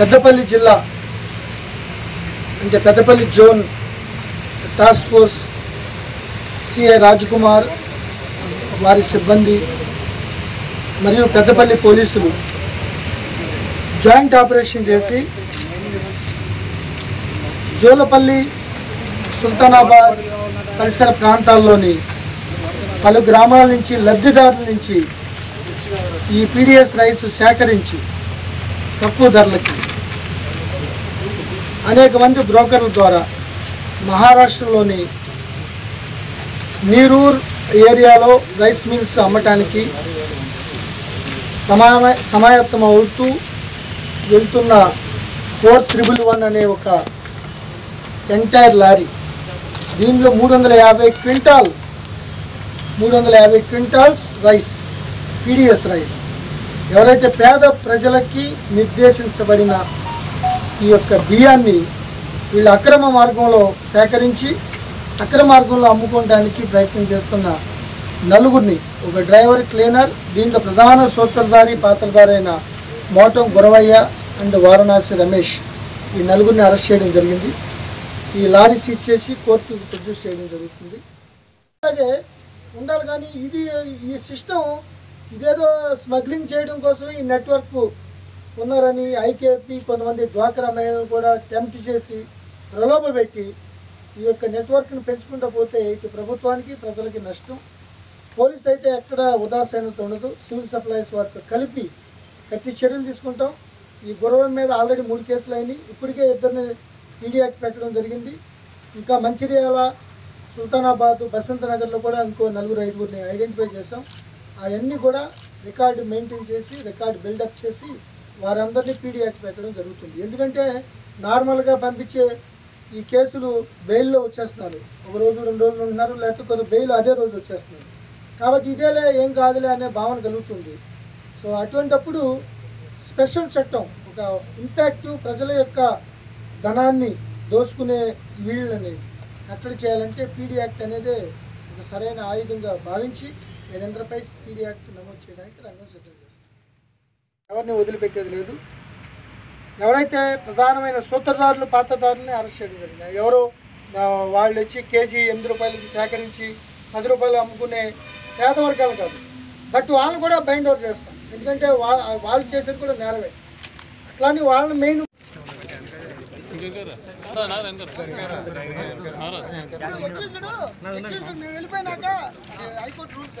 పెద్దపల్లి జిల్లా అంటే Peddapalli zone task force CI Rajkumar వారి సిబ్బంది మరియు పెద్దపల్లి పోలీసులు జాయింట్ ఆపరేషన్ చేసి జోలపల్లి సుల్తానాబాద్ పరిసర ప్రాంతాల్లోని పలు గ్రామాల నుంచి లబ్ధిదారుల నుంచి ఈ పీడిఎస్ రైస్ సేకరించి తక్కువ ధరలకి అనేక మంది బ్రోకర్ల ద్వారా మహారాష్ట్రలోని నీరూర్ ఏరియాలో రైస్ మిల్స్ అమ్మటానికి సమాయ సమాయత్తం అవుతూ వెళ్తున్న ఫోర్ త్రిబుల్ వన్ అనే ఒక ఎంటైర్ లారీ. దీనిలో మూడు వందల యాభై క్వింటాల్ మూడు వందల యాభై క్వింటాల్స్ రైస్ పీడిఎస్ రైస్. ఎవరైతే పేద ప్రజలకి నిర్దేశించబడిన ఈ యొక్క బియ్యాన్ని వీళ్ళు అక్రమ మార్గంలో సేకరించి అక్రమ మార్గంలో అమ్ముకోవడానికి ప్రయత్నం చేస్తున్న నలుగురిని ఒక డ్రైవర్ క్లీనర్ దీంట్లో ప్రధాన సూత్రధారి పాత్రధారైన మోటం గురవయ్య అండ్ వారణాసి రమేష్ ఈ నలుగురిని అరెస్ట్ చేయడం జరిగింది. ఈ లారీ సీజ్ చేసి కోర్టుకు ప్రొడ్యూస్ చేయడం జరుగుతుంది. అలాగే ఉండాలి కానీ ఇది ఈ సిస్టమ్ ఇదేదో స్మగ్లింగ్ చేయడం కోసం ఈ నెట్వర్క్ ఉన్నారని ఐకేపీ కొంతమంది డ్వాక్రా మహిళలు కూడా టెంప్ట్ చేసి ప్రలోభపెట్టి ఈ యొక్క నెట్వర్క్ను పెంచుకుంటూ పోతే ఇటు ప్రభుత్వానికి ప్రజలకి నష్టం. పోలీస్ అయితే ఎక్కడ ఉదాసీనత ఉండదు. సివిల్ సప్లైస్ వారితో కలిపి కట్టి చర్యలు తీసుకుంటాం. ఈ గురవం మీద ఆల్రెడీ మూడు కేసులు అయినాయి. ఇప్పటికే ఇద్దరిని పీడియాకి పెట్టడం జరిగింది. ఇంకా మంచిర్యాల సుల్తానాబాద్ బసంత నగర్లో కూడా ఇంకో నలుగురు ఐదుగురిని ఐడెంటిఫై చేసాం అవన్నీ కూడా రికార్డు మెయింటైన్ చేసి రికార్డు బిల్డప్ చేసి వారందరినీ పీడియాకి పెట్టడం జరుగుతుంది. ఎందుకంటే నార్మల్గా పంపించే ఈ కేసులు బెయిల్లో వచ్చేస్తున్నారు. ఒక రోజు రెండు రోజులు ఉంటున్నారు లేకపోతే కొంత బెయిల్ అదే రోజు వచ్చేస్తున్నారు. కాబట్టి ఇదేలే ఏం కాదులే అనే భావన కలుగుతుంది. సో అటువంటప్పుడు స్పెషల్ చట్టం ఒక ఇంపాక్ట్ ప్రజల యొక్క ధనాన్ని దోసుకునే వీళ్ళని కట్టడి చేయాలంటే పీడీ యాక్ట్ అనేది ఒక సరైన ఆయుధంగా భావించి వీరందరిపై పీడీ యాక్ట్ నమోదు చేయడానికి రంగం సిద్ధం చేస్తుంది. ఎవరిని వదిలిపెట్టేది లేదు. ఎవరైతే ప్రధానమైన సూత్రధారులు పాత్రధారులని అరెస్ట్ చేయడం జరిగింది ఎవరో వాళ్ళు వచ్చి కేజీ ఎనిమిది రూపాయలకి సేకరించి పది రూపాయలు అమ్ముకునే పేద వర్గాలు కాదు. బట్ వాళ్ళు కూడా బైండ్ ఓవర్ చేస్తాం. ఎందుకంటే వా వాళ్ళు చేసేది కూడా నేరమే. అట్లాని వాళ్ళని మెయిన్ వెళ్ళిపోయినాక హైకోర్టు రూల్స్